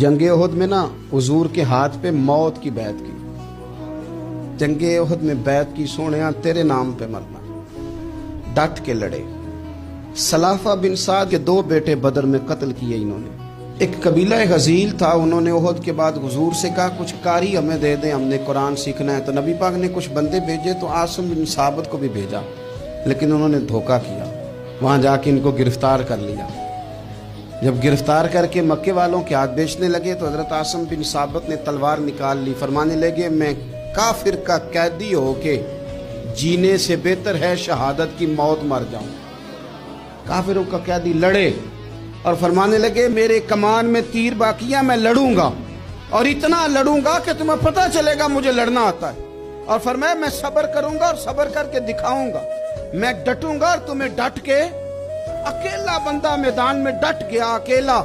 जंगे उहद में ना हुजूर के हाथ पे मौत की बैत की। जंगे उहद में बैत की सोने तेरे नाम पे मरना। डट के लड़े। सलाफा बिन साद के दो बेटे बदर में कत्ल किए इन्होंने। एक कबीला गजील था, उन्होंने उहद के बाद हुजूर से कहा, कुछ कारी हमें दे दें, हमने कुरान सीखना है तो नबी पाक ने कुछ बंदे भेजे तो आसम बिन साबत को भी भेजा। लेकिन उन्होंने धोखा किया। वहाँ जाके इनको गिरफ़्तार कर लिया। जब गिरफ़्तार करके मक्के वालों के हाथ बेचने लगे तो हज़रत आसम बिन साबत ने तलवार निकाल ली। फरमाने लगे, मैं काफिर का कैदी होके जीने से बेहतर है, शहादत की मौत मर जाऊँ। काफिरों का कैदी लड़े और फरमाने लगे, मेरे कमान में तीर बाकिया मैं लड़ूँगा और इतना लड़ूँगा कि तुम्हें पता चलेगा मुझे लड़ना आता है। और फरमाया, मैं सबर करूँगा और सबर करके दिखाऊँगा। मैं डटूँगा और तुम्हें डट के अकेला बंदा मैदान में डट गया अकेला।